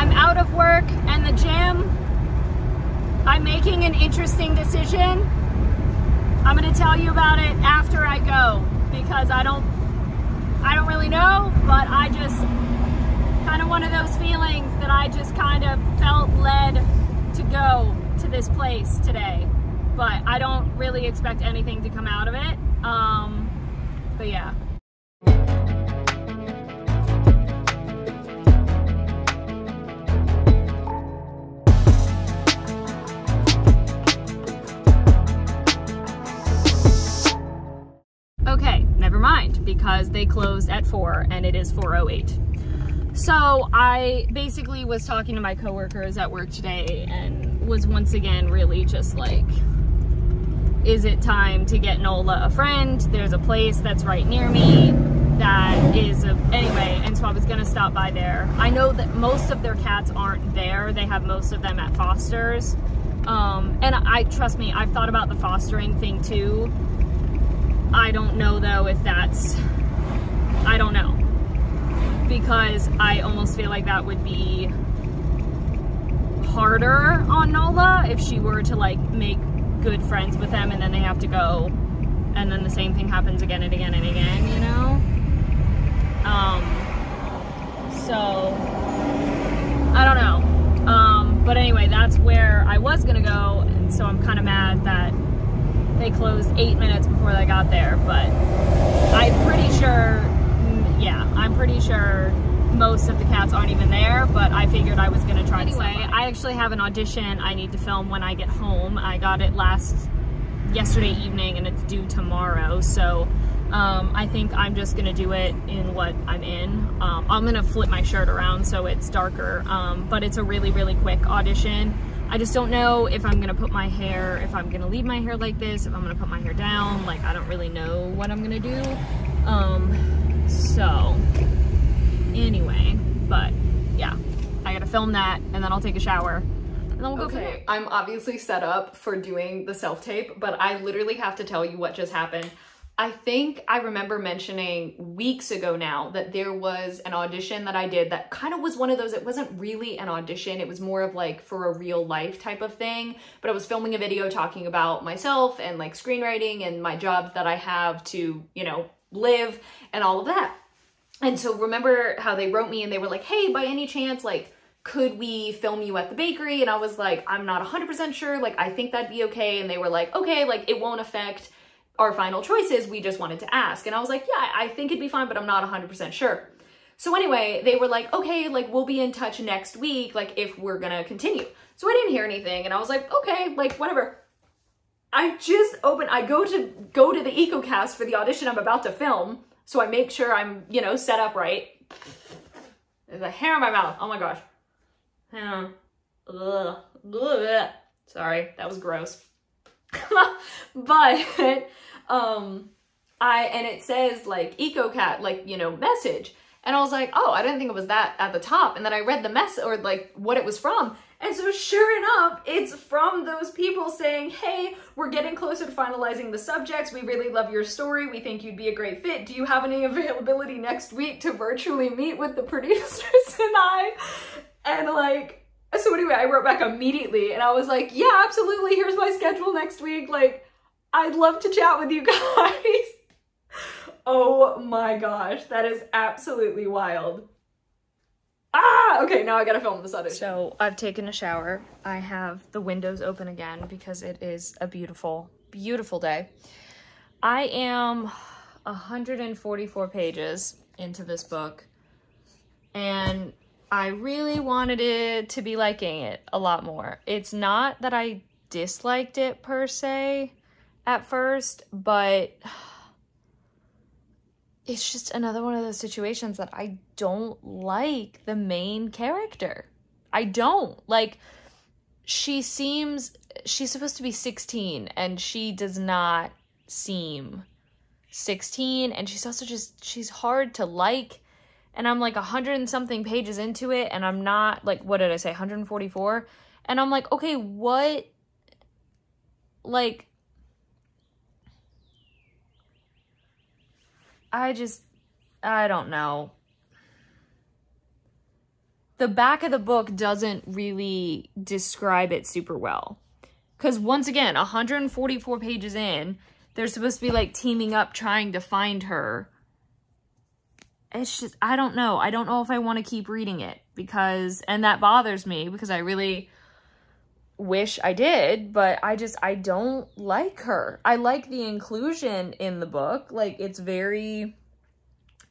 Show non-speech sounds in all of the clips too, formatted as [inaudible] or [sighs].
I'm out of work and the gym. I'm making an interesting decision. I'm going to tell you about it after I go because I don't I don't really know, but I just kind of one of those feelings that I just kind of felt led to go to this place today. But I don't really expect anything to come out of it. Um, but yeah. Closed at 4 and it is 4.08. So I basically was talking to my coworkers at work today and was once again really just like, is it time to get Nola a friend? There's a place that's right near me that is, a, anyway, and so I was gonna stop by there. I know that most of their cats aren't there. They have most of them at Foster's. Um, and I, trust me, I've thought about the fostering thing too I don't know though if that's, I don't know. Because I almost feel like that would be harder on Nola if she were to like make good friends with them and then they have to go and then the same thing happens again and again and again, you know? Um, so, I don't know. Um, but anyway, that's where I was gonna go, and so I'm kind of mad that they closed eight minutes before they got there, but I'm pretty sure, yeah, I'm pretty sure most of the cats aren't even there, but I figured I was gonna try anyway. I actually have an audition I need to film when I get home. I got it last yesterday evening and it's due tomorrow, so um, I think I'm just gonna do it in what I'm in. Um, I'm gonna flip my shirt around so it's darker, um, but it's a really, really quick audition. I just don't know if I'm gonna put my hair, if I'm gonna leave my hair like this, if I'm gonna put my hair down. Like, I don't really know what I'm gonna do. So, anyway, but yeah, I gotta film that and then I'll take a shower and then we'll go Okay, I'm obviously set up for doing the self-tape, but I literally have to tell you what just happened. I think I remember mentioning weeks ago now that there was an audition that I did that kind of was one of those, it wasn't really an audition, it was more of like for a real life type of thing, but I was filming a video talking about myself and like screenwriting and my jobs that I have to, you know, live and all of that. And so remember how they wrote me and they were like, hey, by any chance, like, could we film you at the bakery? And I was like, I'm not 100% sure. Like, I think that'd be okay. And they were like, okay, like, it won't affect our final choices, we just wanted to ask. And I was like, yeah, I think it'd be fine, but I'm not 100% sure. So anyway, they were like, okay, like we'll be in touch next week, like if we're gonna continue. So I didn't hear anything and I was like, okay, like whatever. I just open, I go to go to the EcoCast for the audition I'm about to film. So I make sure I'm, you know, set up right. There's a hair in my mouth. Oh my gosh. Ugh. Ugh. Sorry, that was gross. [laughs] but um, I, and it says like EcoCast, like, you know, message. And I was like, oh, I didn't think it was that at the top. And then I read the mess or like what it was from. And so sure enough, it's from those people saying, hey, we're getting closer to finalizing the subjects. We really love your story. We think you'd be a great fit. Do you have any availability next week to virtually meet with the [laughs] producers and I? And like, so anyway, I wrote back immediately and I was like, yeah, absolutely. Here's my schedule next week. Like, I'd love to chat with you [laughs] guys. oh my gosh, that is absolutely wild. Ah, okay, now I gotta film this audition. So I've taken a shower. I have the windows open again because it is a beautiful, beautiful day. I am 144 pages into this book and I really wanted it to be liking it a lot more. It's not that I disliked it per se at first, but it's just another one of those situations that I don't like the main character. I don't. Like, she seems, she's supposed to be 16 and she does not seem 16 and she's also just, she's hard to like and I'm like a hundred and something pages into it and I'm not like, what did I say? 144. And I'm like, okay, what, like, I just, I don't know. the back of the book doesn't really describe it super well. Because once again, 144 pages in, they're supposed to be like teaming up trying to find her. It's just, I don't know. I don't know if I want to keep reading it because, and that bothers me because I really wish I did, but I just, I don't like her. I like the inclusion in the book. Like, it's very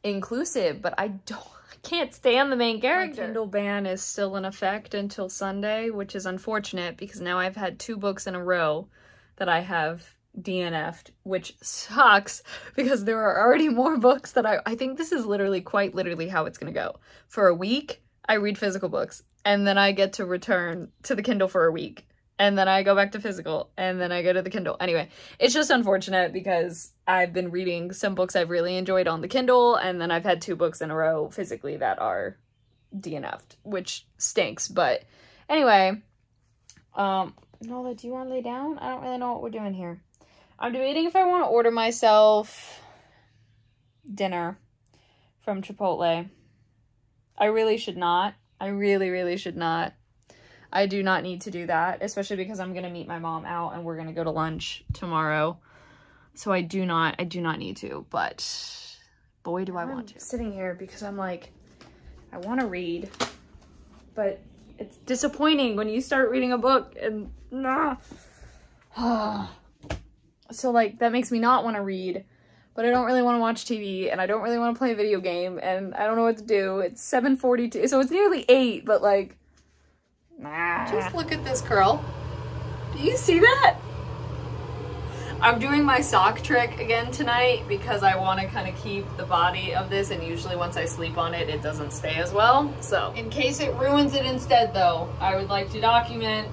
inclusive, but I don't, I can't stand the main character. My Kindle ban is still in effect until Sunday, which is unfortunate because now I've had two books in a row that I have DNF'd, which sucks [laughs] because there are already more books that I, I think this is literally quite literally how it's going to go. For a week, I read physical books and then I get to return to the Kindle for a week and then I go back to physical and then I go to the Kindle. Anyway, it's just unfortunate because I've been reading some books I've really enjoyed on the Kindle and then I've had two books in a row physically that are DNF'd, which stinks. But anyway, um, Nola, do you want to lay down? I don't really know what we're doing here. I'm debating if I want to order myself dinner from Chipotle. I really should not. I really, really should not. I do not need to do that, especially because I'm going to meet my mom out and we're going to go to lunch tomorrow. So I do not, I do not need to, but boy, do I I'm want to. sitting here because I'm like, I want to read, but it's disappointing when you start reading a book and nah. [sighs] so like, that makes me not want to read but I don't really want to watch TV and I don't really want to play a video game and I don't know what to do. It's 7.42, so it's nearly 8, but like, nah. Just look at this curl. Do you see that? I'm doing my sock trick again tonight because I want to kind of keep the body of this and usually once I sleep on it, it doesn't stay as well. So in case it ruins it instead though, I would like to document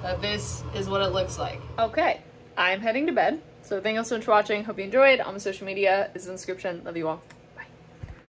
that this is what it looks like. Okay, I'm heading to bed. So thank you so much for watching. Hope you enjoyed. On my social media is in the description. Love you all.